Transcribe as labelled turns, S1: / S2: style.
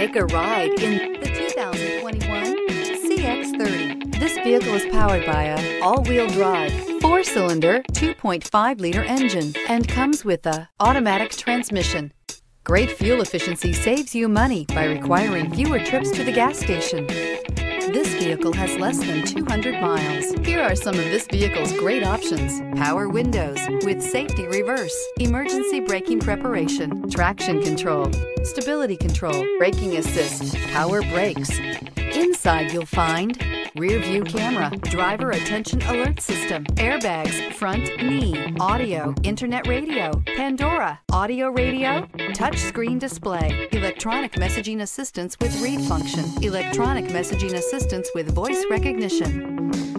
S1: Take a ride in the 2021 CX-30. This vehicle is powered by a all-wheel drive, four-cylinder, 2.5-liter engine and comes with a automatic transmission. Great fuel efficiency saves you money by requiring fewer trips to the gas station. This vehicle has less than 200 miles. Here are some of this vehicle's great options. Power windows with safety reverse, emergency braking preparation, traction control, stability control, braking assist, power brakes. Inside you'll find rear view camera, driver attention alert system, airbags, front knee, audio, internet radio, Pandora, audio radio, touchscreen display, electronic messaging assistance with read function, electronic messaging assistance with voice recognition.